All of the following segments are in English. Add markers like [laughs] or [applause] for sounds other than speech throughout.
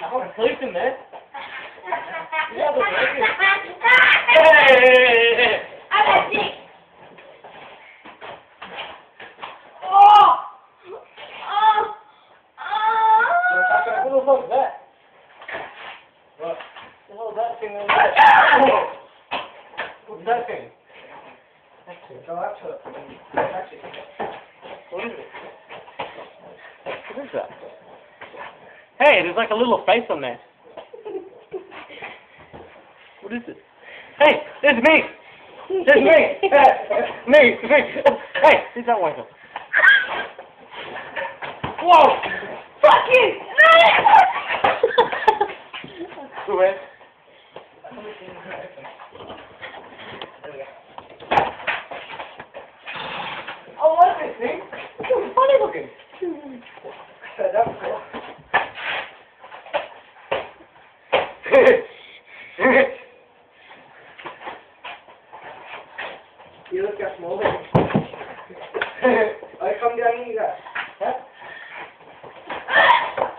I want to sleep in there. [laughs] Yeah, but Hey! Oh! Oh! Oh! What the fuck is that? What? The hell is that thing over there? What's that thing? Go up to it. Touch it. What is it? What is that? Hey, there's like a little face on there. What is it? Hey, there's me! There's me! [laughs] me! Me! Hey, who's that one? Whoa! Fucking! Who is? Oh, what's this thing? It's funny looking. Set up for. You look at small. I come down here, guys.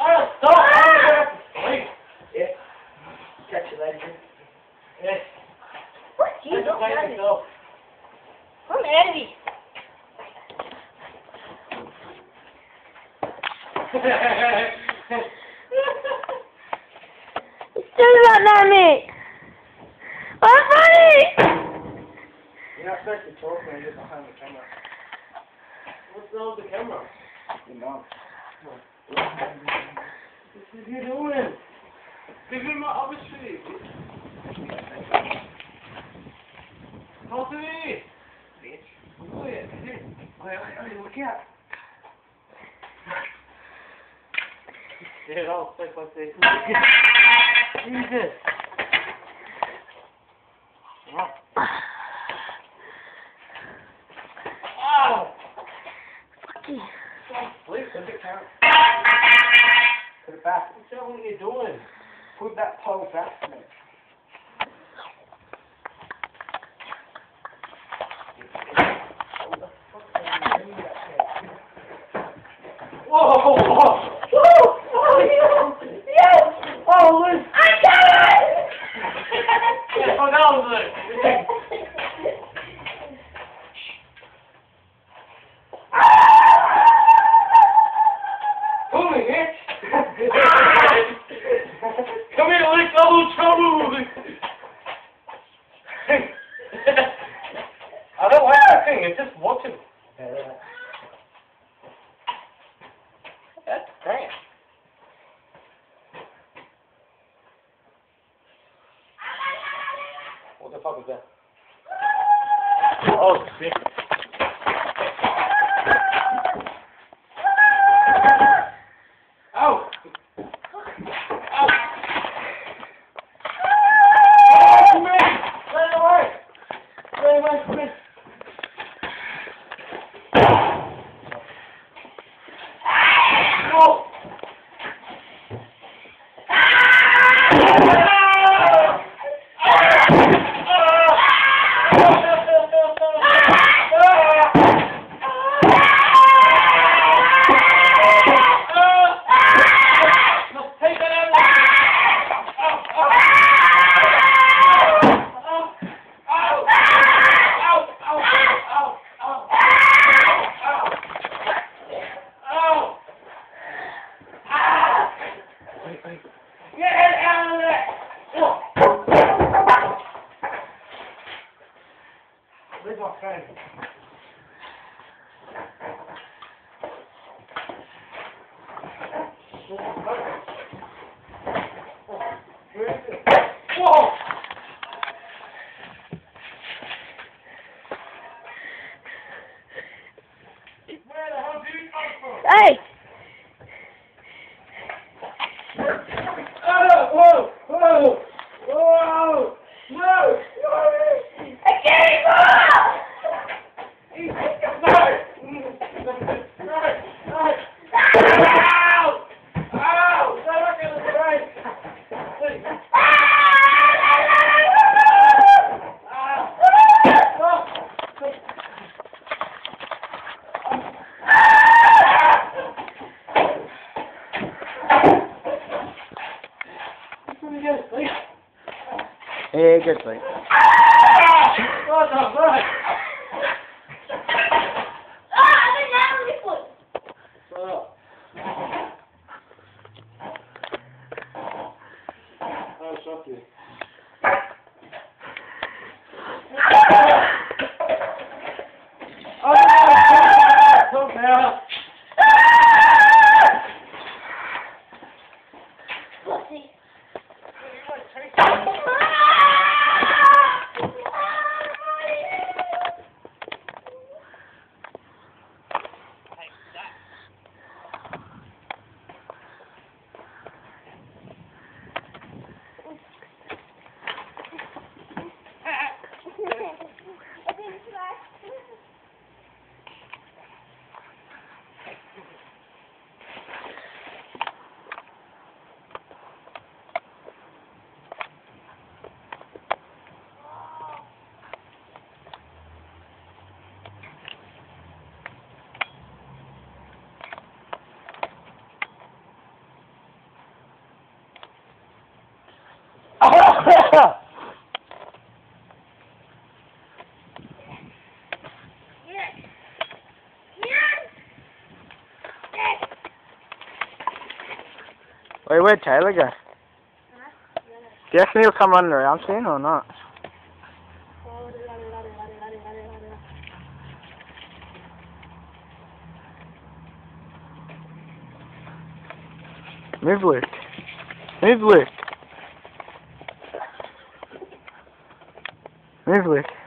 oh, stop! I'm gonna go back to sleep. Yeah. Catch you later. Yes. What? You You don't play have it. yourself. I'm Eddie. Not on me. I'm funny. You're not supposed to talk when you're behind the camera. What's wrong with the camera? You know. What are you doing? Give me my shit. Talk to me. Bitch. Wait, wait, wait, look out. Yeah, I'll play put. What's that you're doing? Put that pole back to me. Whoa yes. Oh, Liz! I got it. Yeah, oh, that was it. Come here. Come here, Liz. Double trouble. I don't like that thing. It's just watching. That's great. What the fuck is that? Oh, shit. Get out of there! Where is it? Whoa! Where the hell did it come from? Hey. Oh, whoa! Whoa! Whoa! No! I can't go. Hey, good sleep. What the fuck? Ah, the natalie foot. Shut. I'll shut you. Wait, wait, Tyler go. Do you reckon he'll come running around soon or not? Move, Luke. Move, Luke. Move, Luke.